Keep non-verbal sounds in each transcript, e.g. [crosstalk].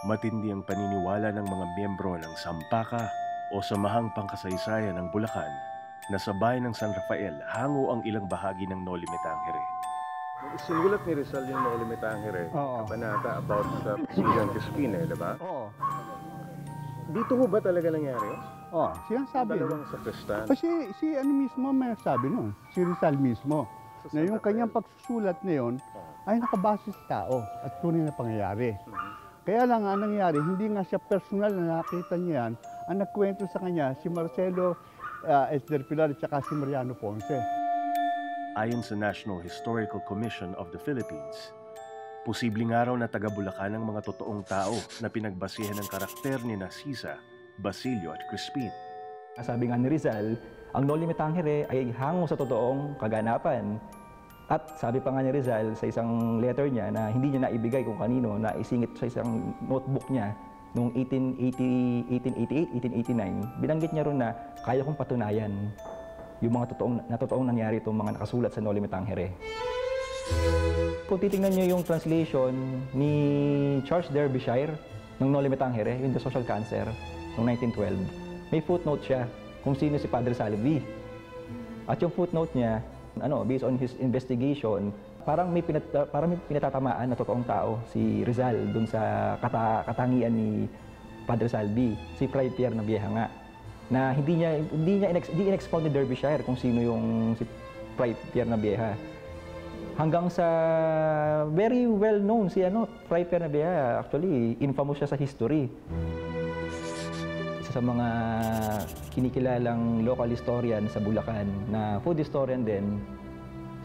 Matindi ang paniniwala ng mga miyembro ng Sampaka o Samahang Pangkasaysayan ng Bulacan na sa bayan ng San Rafael hango ang ilang bahagi ng Noli Me Tangere. Sinulat ni Rizal yung Noli Me Tangere, Oo. kabanata about sa Sigang Crispin eh, di ba? Oo. Dito ho ba talaga nangyari? yun? Oh, siya ang sabi. Dalawang sa Kristan. Kasi si ano mismo may sabi nun, si Rizal mismo, na yung kanyang pagsusulat na yun ay nakabase sa tao at tunay na pangyayari. Kaya lang nga nangyari, hindi nga siya personal na nakita niya yan, ang nagkwento sa kanya si Marcelo uh, Esder Pilar at si Mariano Ponce. Ayon sa National Historical Commission of the Philippines, posibleng araw na taga Bulacan ang mga totoong tao na pinagbasihan ng karakter ni Nasisa, Basilio at Crispin. Sabi nga ni Rizal, ang Noli Me Tangere ay hango sa totoong kaganapan. At sabi pa nga ni Rizal sa isang letter niya na hindi niya naibigay kung kanino, na isingit sa isang notebook niya noong 1880, 1888, 1889, binanggit niya ron na kaya kong patunayan yung mga totoong, na totoong nangyari itong mga nakasulat sa Noli Me Tangere. Kung titingnan niyo yung translation ni Charles Derbyshire ng Noli Me Tangere, yung The Social Cancer, noong 1912, may footnote siya kung sino si Padre Salvi. At yung footnote niya, ano, based on his investigation, parang may, pinat, parang may pinatatamaan na totoong tao si Rizal dun sa kata, katangian ni Padre Salvi, si Fray Pierre na Vieja nga na hindi niya hindi niya inex, hindi inexpound ni Derbyshire kung sino yung si Fray Pierre na Vieja hanggang sa very well known si ano Fray Pierre na Vieja actually infamous siya sa history isa sa mga kinikilalang local historian sa Bulacan na food historian din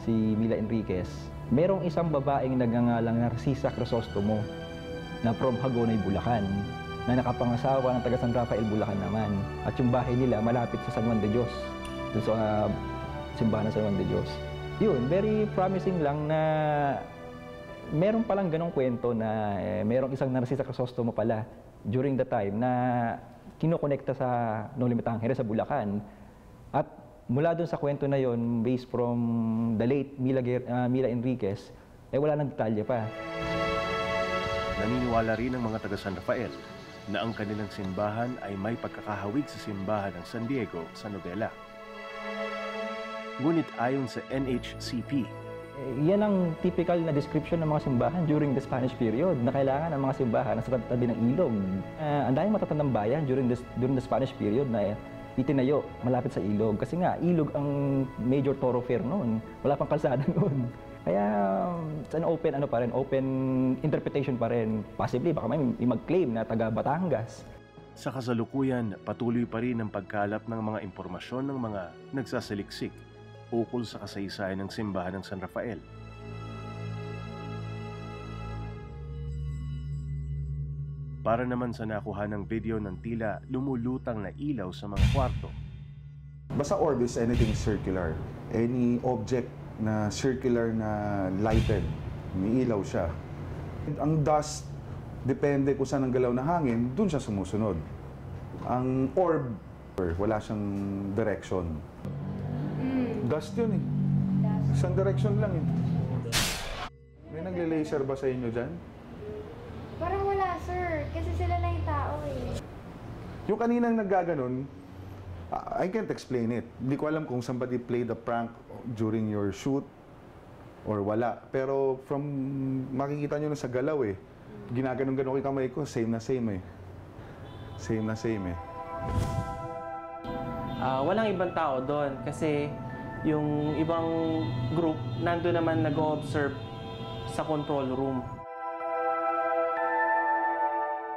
si Mila Enriquez merong isang babaeng nagngangalang Narcisa Crisostomo na from Hagonay, Bulacan na nakapangasawa ng taga San Rafael, Bulacan naman. At yung bahay nila malapit sa San Juan de Dios, dun sa uh, simbahan ng San Juan de Dios. Yun, very promising lang na meron palang ganong kwento na eh, merong isang Narcisa Crisostomo pala during the time na kinokonekta sa Noli Me Tangere sa Bulacan. At mula dun sa kwento na yon based from the late Mila, uh, Mila Enriquez, eh wala nang detalye pa. Naniniwala rin ang mga taga San Rafael na ang kanilang simbahan ay may pagkakahawig sa simbahan ng San Diego sa Nobela. Ngunit ayon sa NHCP, yan ang typical na description ng mga simbahan during the Spanish period na kailangan ang mga simbahan nasa tabi ng ilog. Uh, ang daming matatandang bayan during the, during the Spanish period na eh, itinayo malapit sa ilog. Kasi nga, ilog ang major thoroughfare noon. Wala pang kalsada [laughs] noon. Kaya um, it's an open ano pa rin, open interpretation pa rin. Possibly baka may, may mag-claim na taga Batangas. sa kasalukuyan patuloy pa rin ang pagkalap ng mga impormasyon ng mga nagsasaliksik ukol sa kasaysayan ng simbahan ng San Rafael. Para naman sa nakuha ng video ng tila lumulutang na ilaw sa mga kwarto, Basta orb anything circular. Any object na circular na lighted, may ilaw siya. Ang dust, depende kung saan ang galaw na hangin, dun siya sumusunod. Ang orb, wala siyang direction. Dust yun eh. Isang direction lang eh. May nagle-laser ba sa inyo dyan? Parang wala, sir. Kasi sila lang yung tao eh. Yung kaninang naggaganon, I can't explain it. Hindi ko alam kung somebody played a prank during your shoot or wala. Pero from makikita nyo na sa galaw eh, ginaganon-ganon ko yung kamay ko, same na same eh. Same na same eh. Ah, walang ibang tao doon kasi yung ibang group nando naman nag-observe sa control room.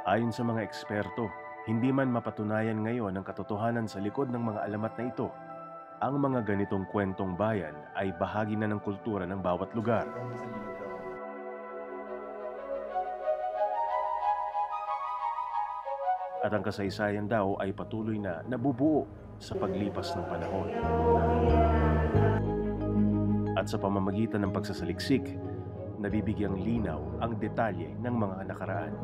ayon sa mga eksperto, hindi man mapatunayan ngayon ang katotohanan sa likod ng mga alamat na ito, ang mga ganitong kwentong bayan ay bahagi na ng kultura ng bawat lugar. At ang kasaysayan daw ay patuloy na nabubuo sa paglipas ng panahon. At sa pamamagitan ng pagsasaliksik, nabibigyang linaw ang detalye ng mga nakaraan.